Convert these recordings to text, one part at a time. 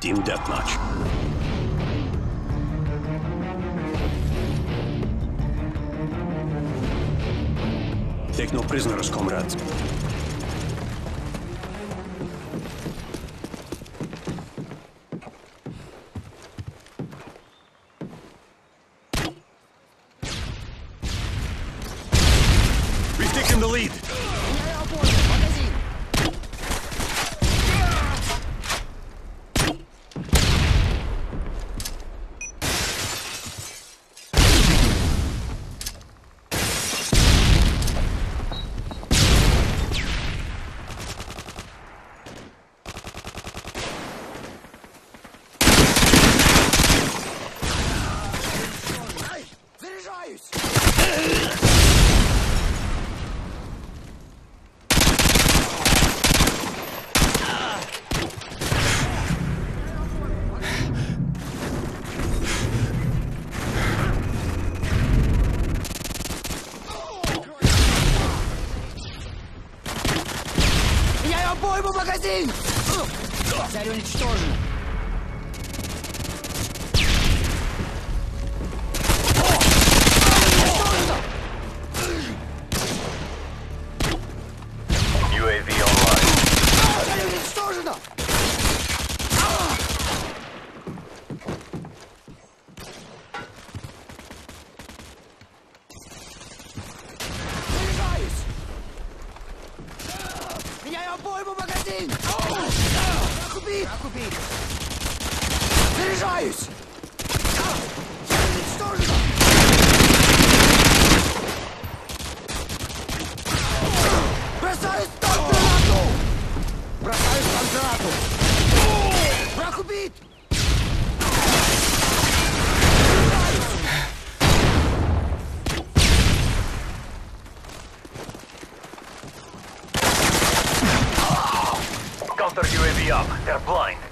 Team Deathmatch. Take no prisoners, comrades. We've taken the lead. Пойму магазин! Царь уничтожен! обойму магазин! Враг убит! Враг убит! Заряжаюсь! Counter UAV up. They're blind.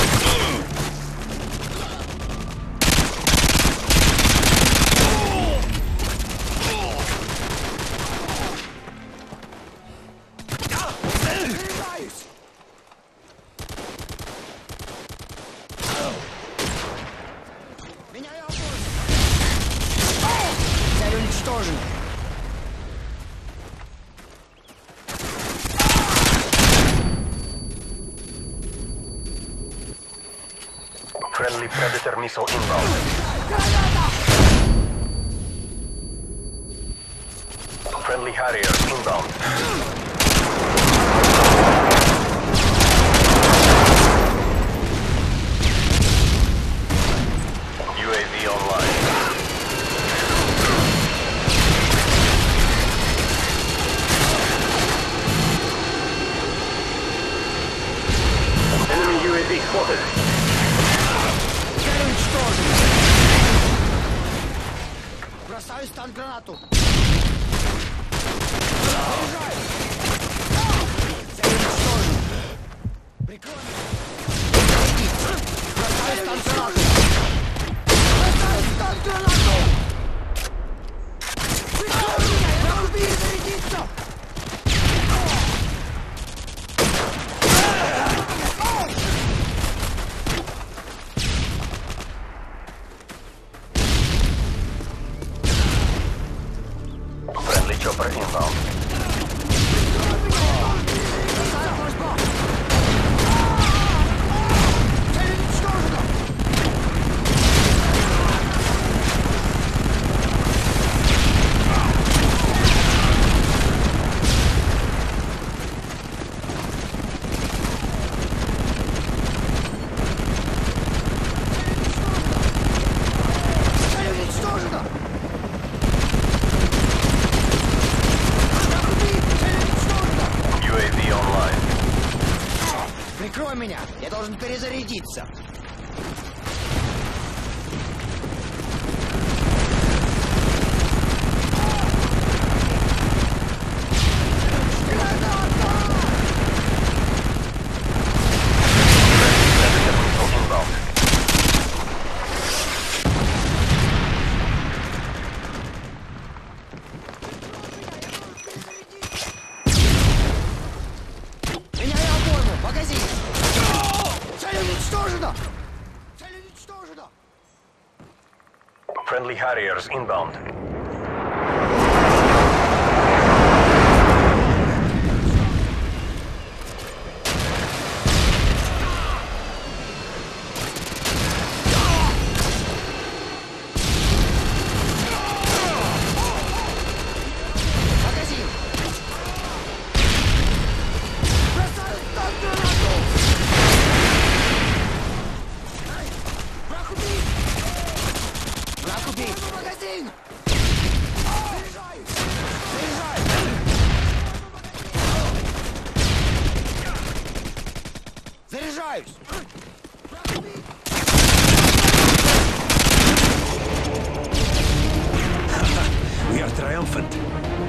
Friendly Predator missile inbound. Friendly Harrier inbound. Бросаю стан гранату! Заряжаю! Цель уничтожена! Прикрой меня! Бросаю стан гранату! Бросаю стан гранату! Friendly chopper перезарядиться. уничтожена! Цель уничтожена! Friendly Harriers inbound. guys! we are triumphant.